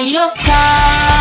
入るか